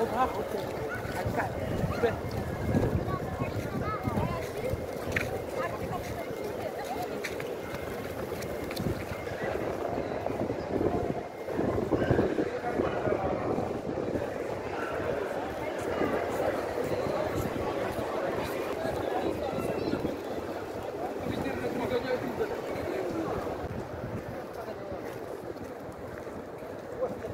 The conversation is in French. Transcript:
Au bras, ok. À quatre.